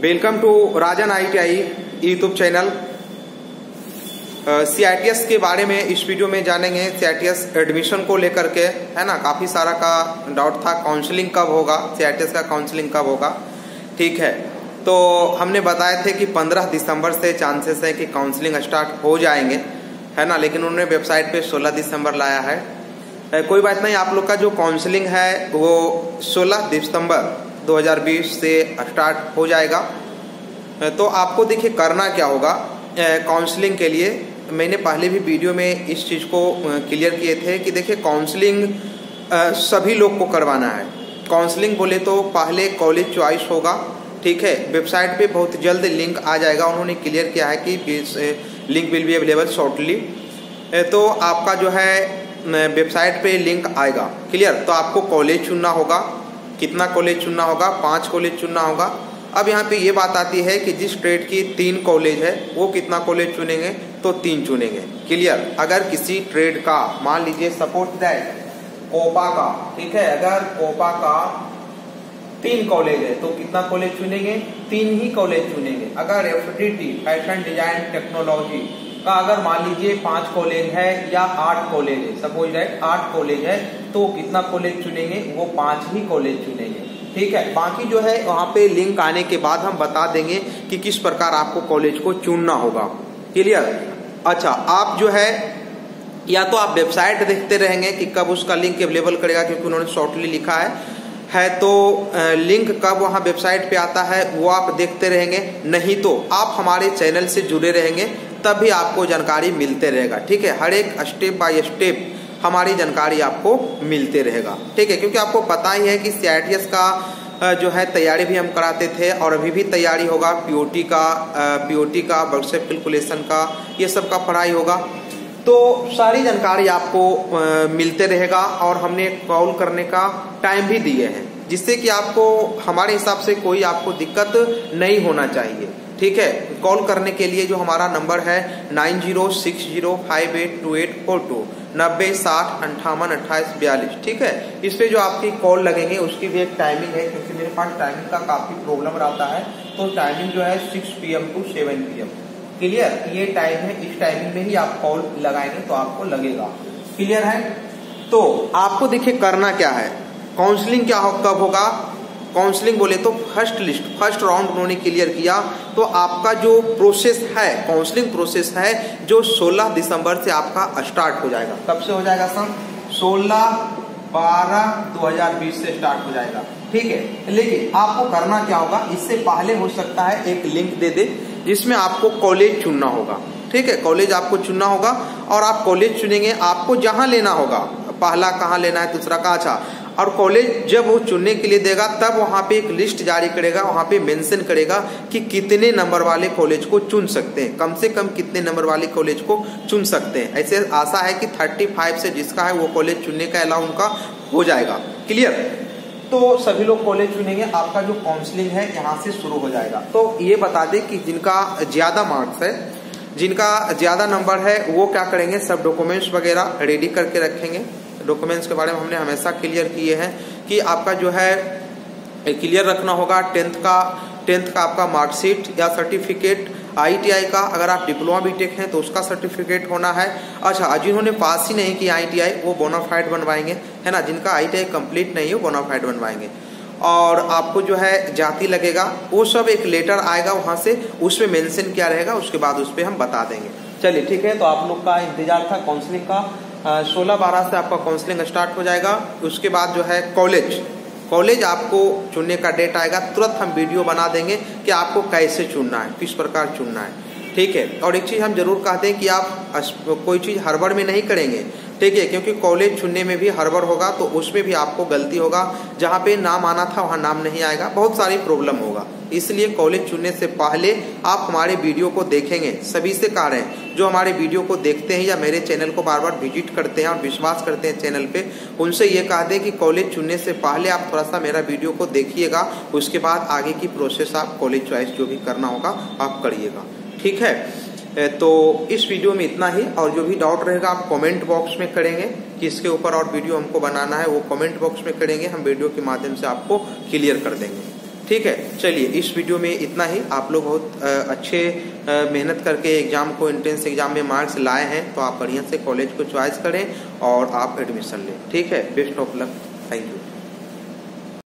Welcome to Rajan I T I YouTube channel C के बारे में इस वीडियो में जानेंगे। सी एडमिशन को लेकर के, है ना? काफ़ी सारा का डाउट था काउंसलिंग कब होगा? सी का काउंसलिंग कब होगा? ठीक है। तो हमने बताए थे कि 15 दिसंबर से चांसेस है कि काउंसलिंग स्टार्ट हो जाएँगे, है ना? लेकिन उन्होंने वेबसाइट पे 16 दिसंबर लाया है। कोई बात नहीं, आप लोग का जो काउंसलिंग है, वो 16 दिसंबर 2020 से स्टार्ट हो जाएगा। तो आपको देखिए करना क्या होगा। काउंसलिंग के लिए मैंने पहले भी वीडियो में इस चीज़ को क्लियर किए थे कि देखिए काउंसलिंग सभी लोग को करवाना है। काउंसलिंग बोले तो पहले कॉलेज चॉइस होगा, ठीक है? वेबसाइट पे बहुत जल्द लिंक आ जाएगा। उन्होंने क्लियर किया है कि link will be available shortly तो आपका जो है वेबसाइट पे लिंक आएगा। क्लियर तो आपको कॉलेज चुनना होगा। कितना कॉलेज चुनना होगा? पाँच कॉलेज चुनना होगा। अब यहाँ पे ये बात आती है कि जिस ट्रेड की तीन कॉलेज है, वो कितना कॉलेज चुनेंगे? तो तीन चुनेंगे। क्लियर अगर किसी ट्रेड का, मान लीजिए सपोज़ दैट कोपा का, ठीक है? अगर कोपा का तीन कॉलेज है तो कितना कॉलेज चुनेंगे? तीन ही कॉलेज चुनेंगे। अगर एफ़ फ़ैशन डिज़ाइन टेक्नोलॉजी का अगर मान लीजिए पाँच कॉलेज है या आठ कॉलेज है सपोज़ दैट आठ कॉलेज है तो कितना कॉलेज चुनेंगे, वो पाँच ही कॉलेज चुनेंगे। ठीक है? बाकी जो है, वहाँ पे लिंक आने के बाद हम बता देंगे कि किस प्रकार आपको कॉलेज को चुनना होगा। क्लियर अच्छा आप जो है, या तो आप वेबसाइट देखते रहेंगे कि कब उसका लिंक अवेलेबल करेगा, क्योंकि उन्होंने शॉर्टली लिखा है। है तो लिंक कब वहाँ वेबसाइट पे आता है, वो आप देखते रहेंगे। नहीं तो आप हमारे चैनल से जुड़े रहेंगे, तभी आपको जानकारी मिलते रहेगा। ठीक है? हर एक स्टेप बाय स्टेप हमारी जानकारी आपको मिलते रहेगा। ठीक है, क्योंकि आपको पता ही है कि सी का जो है, तैयारी भी हम कराते थे और अभी भी तैयारी होगा। पीओटी का पीओटी का वर्कशॉप कैलकुलेशन का, ये सब का पढ़ाई होगा। तो सारी जानकारी आपको मिलते रहेगा और हमने कॉल करने का टाइम भी दिए हैं, जिससे कि आपको, हमारे हिसाब से कोई आपको दिक्कत नहीं होना चाहिए। ठीक है? कॉल करने के लिए जो हमारा नंबर है nine zero six zero five eight two eight four two नब्बे साठ अंठावन अट्ठाईस बयालीस ठीक है? इस पे जो आपकी कॉल लगेंगे उसकी भी एक टाइमिंग है क्योंकि मेरे पास टाइमिंग का काफ़ी प्रॉब्लम रहता है। तो टाइमिंग जो है six P to seven P clear ये टाइम है इस टाइमिंग में ही आप कॉल लगाएँगे तो आपको लगेगा। क्लियर है? तो आपको देखिए करना क्या है। काउंसलिंग क्या हो, कब होगा? काउंसलिंग बोले तो फ़र्स्ट लिस्ट फ़र्स्ट राउंड उन्होंने क्लियर किया। तो आपका जो प्रोसेस है काउंसलिंग प्रोसेस है, जो 16 दिसंबर से आपका स्टार्ट हो जाएगा। कब से हो जाएगा, सर? 16 बारह 2020 से स्टार्ट हो जाएगा। ठीक है? लेकिन आपको करना क्या होगा? इससे पहले हो सकता है एक लिंक दे दे, जिसमें आपको कॉलेज चुनना होगा। ठीक है? कॉलेज आपको चुनना होगा और आप कॉलेज चुनेंगे, आपको जहाँ लेना होगा। पहला कहाँ लेना है, दूसरा कहाँ? अच्छा और कॉलेज जब वो चुनने के लिए देगा, तब वहाँ पे एक लिस्ट जारी करेगा, वहाँ पे मेंशन करेगा कि कितने नंबर वाले कॉलेज को चुन सकते हैं। कम से कम कितने नंबर वाले कॉलेज को चुन सकते हैं। ऐसे आशा है कि 35 से जिसका है वो कॉलेज चुनने का अलाउ उनका हो जाएगा। क्लियर तो सभी लोग कॉलेज चुनेंगे। आपका जो काउंसलिंग है, यहाँ से शुरू हो जाएगा। तो ये बता दें कि जिनका ज़्यादा मार्क्स है, जिनका ज़्यादा नंबर है, वो क्या करेंगे? सब डॉक्यूमेंट्स वगैरह रेडी करके रखेंगे। डॉक्यूमेंट्स के बारे में हमने हमेशा क्लियर किए हैं कि आपका जो है क्लियर रखना होगा टेंथ का टेंथ का आपका मार्कशीट या सर्टिफिकेट आईटीआई का, अगर आप डिप्लोमा बीटेक हैं तो उसका सर्टिफिकेट होना है। अच्छा जिन्होंने पास ही नहीं किया आईटीआई वो बोनाफाइड बनवाएँगे, है ना? जिनका आईटीआई कंप्लीट नहीं है बोनाफाइड बनवाएँगे। और आपको जो है, जाति लगेगा, वो सब एक लेटर आएगा वहाँ से, उसमें मेंशन क्या रहेगा, उसके बाद उस पर हम बता देंगे। चलिए, ठीक है तो आप लोग का इंतज़ार था काउंसलिंग का। सोलह बारह से आपका काउंसलिंग स्टार्ट हो जाएगा। उसके बाद जो है कॉलेज कॉलेज आपको चुनने का डेट आएगा। तुरंत हम वीडियो बना देंगे कि आपको कैसे चुनना है, किस प्रकार चुनना है। ठीक है? और एक चीज़ हम ज़रूर कहते हैं कि आप कोई चीज़ हड़बड़ में नहीं करेंगे। ठीक है? क्योंकि कॉलेज चुनने में भी हड़बड़ होगा तो उसमें भी आपको गलती होगा। जहाँ पे नाम आना था, वहाँ नाम नहीं आएगा। बहुत सारी प्रॉब्लम होगा। इसलिए कॉलेज चुनने से पहले आप हमारे वीडियो को देखेंगे। सभी से कह रहे हैं, जो हमारे वीडियो को देखते हैं या मेरे चैनल को बार बार विज़िट करते हैं और विश्वास करते हैं चैनल पे, उनसे ये कह दें कि कॉलेज चुनने से पहले आप थोड़ा सा मेरा वीडियो को देखिएगा, उसके बाद आगे की प्रोसेस आप कॉलेज चॉइस जो भी करना होगा, आप करिएगा। ठीक है? तो इस वीडियो में इतना ही, और जो भी डाउट रहेगा, आप कमेंट बॉक्स में करेंगे कि इसके ऊपर और वीडियो हमको बनाना है, वो कमेंट बॉक्स में करेंगे, हम वीडियो के माध्यम से आपको क्लियर कर देंगे। ठीक है, चलिए, इस वीडियो में इतना ही। आप लोग बहुत अच्छे मेहनत करके एग्ज़ाम को एंट्रेंस एग्ज़ाम में मार्क्स लाए हैं तो आप बढ़िया से कॉलेज को च्वाइस करें और आप एडमिशन लें। ठीक है best of luck thank you